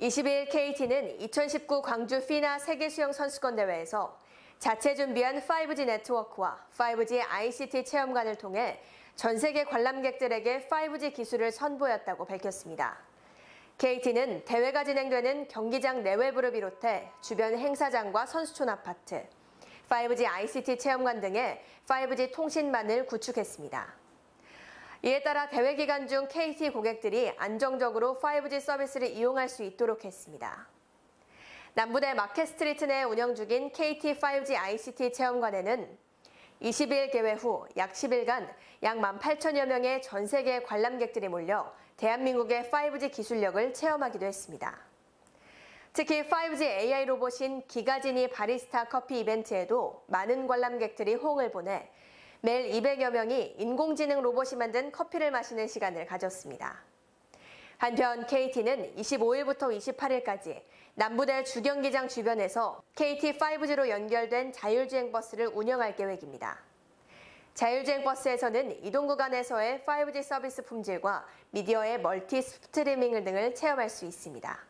22일 KT는 2019 광주 피나 세계수영 선수권 대회에서 자체 준비한 5G 네트워크와 5G ICT 체험관을 통해 전 세계 관람객들에게 5G 기술을 선보였다고 밝혔습니다. KT는 대회가 진행되는 경기장 내외부를 비롯해 주변 행사장과 선수촌 아파트, 5G ICT 체험관 등의 5G 통신망을 구축했습니다. 이에 따라 대회 기간 중 KT 고객들이 안정적으로 5G 서비스를 이용할 수 있도록 했습니다. 남부대 마켓스트리트 내 운영 중인 KT 5G ICT 체험관에는 20일 개회 후 약 10일간 약 18,000여 명의 전 세계 관람객들이 몰려 대한민국의 5G 기술력을 체험하기도 했습니다. 특히 5G AI 로봇인 기가지니 바리스타 커피 이벤트에도 많은 관람객들이 호응을 보내 매일 200여 명이 인공지능 로봇이 만든 커피를 마시는 시간을 가졌습니다. 한편 KT는 25일부터 28일까지 남부대 주경기장 주변에서 KT 5G로 연결된 자율주행 버스를 운영할 계획입니다. 자율주행 버스에서는 이동 구간에서의 5G 서비스 품질과 미디어의 멀티 스트리밍 등을 체험할 수 있습니다.